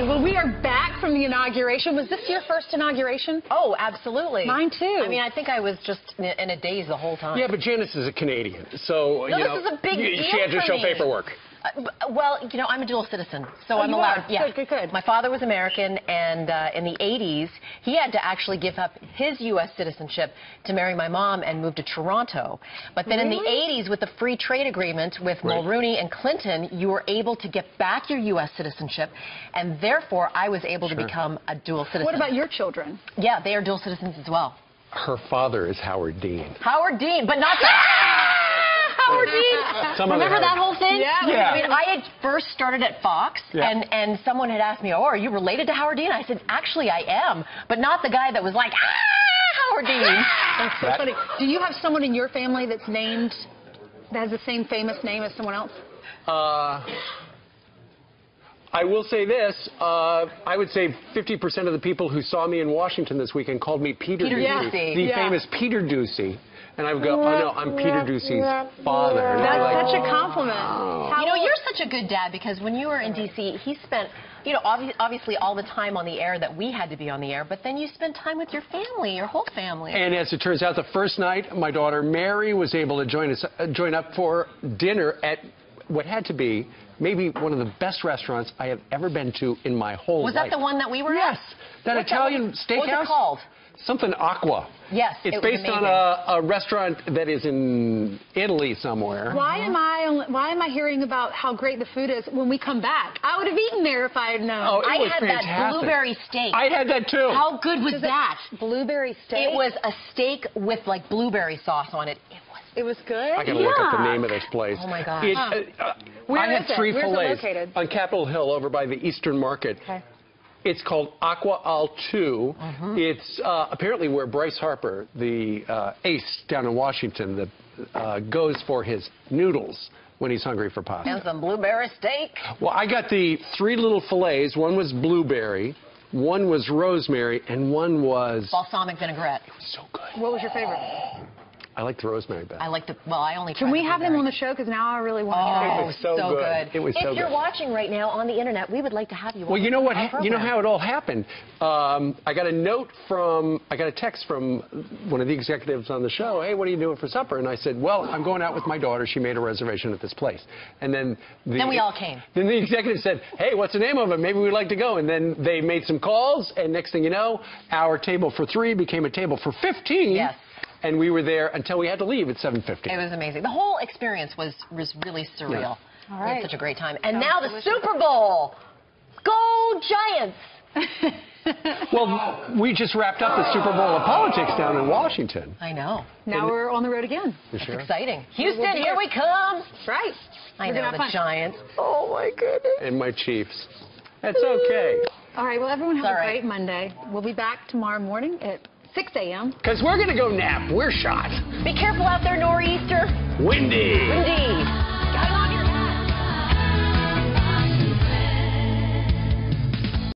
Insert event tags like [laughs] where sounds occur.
Okay, well, we are back from the inauguration. Was this your first inauguration? Oh, absolutely. Mine too. I mean, I think I was just in a, daze the whole time. Yeah, but Janice is a Canadian, so No, you this know is a big you- deal she had to show me. paperwork. Uh, well, you know, I'm a dual citizen, so Oh, I'm allowed. are? Yeah. Good, good, good. My father was American, and uh, in the 80s, he had to actually give up his U.S. citizenship to marry my mom and move to Toronto. But then in the 80s, with the free trade agreement with Right. Mulroney and Clinton, you were able to get back your U.S. citizenship, and therefore I was able to become a dual citizen. What about your children? Yeah, they are dual citizens as well. Her father is Howard Dean. Howard Dean, but not [laughs] the. Howard Dean. Some Remember that whole thing? Yeah. Yeah. I mean, I had first started at Fox, Yeah. and and someone had asked me, "Oh, are you related to Howard Dean?" I said, "Actually, I am, but not the guy that was like, ah, Howard Dean." That's so That- funny. Do you have someone in your family that's named, that has the same famous name as someone else? Uh, I will say this. Uh, I would say 50% of the people who saw me in Washington this weekend called me Peter, Peter Doocy. Doocy. The Yeah. famous Peter Doocy. And I would go, oh no, I'm Peter Doocy's father. And That's like, such a compliment. Oh. You know, you're such a good dad because when you were in D.C., he spent, you know, obvi- obviously all the time on the air that we had to be on the air, but then you spent time with your family, your whole family. And as it turns out, the first night, my daughter Mary was able to join us, uh, join up for dinner at what had to be maybe one of the best restaurants I have ever been to in my whole was life. Was that the one that we were Yes, at? Yes. That What's Italian steakhouse. What was it called? Something Acqua. Yes, It's it was based on a, a restaurant that is in Italy somewhere. Why am I why am I hearing about how great the food is when we come back? I would have eaten there if I had known. Oh, it I was had that blueberry steak. I had that too. How good was that? blueberry steak. It was a steak with like blueberry sauce on it. It was. It was good. I gotta look up the name of this place. Oh, my gosh. It, Huh. uh, uh, Where I is it? three Where's it fillets located? on Capitol Hill over by the Eastern Market. Okay. It's called Acqua Al 2. Mm-hmm. It's uh, apparently where Bryce Harper, the uh, ace down in Washington, that uh, goes for his noodles when he's hungry for pasta. And some blueberry steak. Well, I got the three little fillets. One was blueberry, one was rosemary, and one was Balsamic vinaigrette. It was so good. What was your favorite? I like the rosemary best. I like the, well, I only Can we the have them on the show? Because now I really want to Oh, It was so so good. It was if so you're watching right now on the internet, we would like to have you Well, on you know what? our You know how it all happened. Um, I got a note from, I got a text from one of the executives on the show. Hey, what are you doing for supper? And I said, Well, I'm going out with my daughter. She made a reservation at this place. And then the, Then we all came. Then the executive said, Hey, what's the name of it? Maybe we'd like to go. And then they made some calls. And next thing you know, our table for three became a table for 15. Yes. And we were there until we had to leave at 7:50. It was amazing. The whole experience was was really surreal. Yeah. All We had such a great time. And Sounds now the delicious. Super Bowl. Go Giants! [laughs] Well, we just wrapped up the Super Bowl of politics down in Washington. I know. Now we're on the road again. It's sure? exciting. Houston, We'll here here. we come. Right. I We're gonna know have the fun. Giants. Oh my goodness. And my Chiefs. That's okay. All right. Well, everyone have It's all a right. great Monday. We'll be back tomorrow morning at 6 a.m. Because we're going to go nap. We're shot. Be careful out there, nor'easter. Windy. Windy.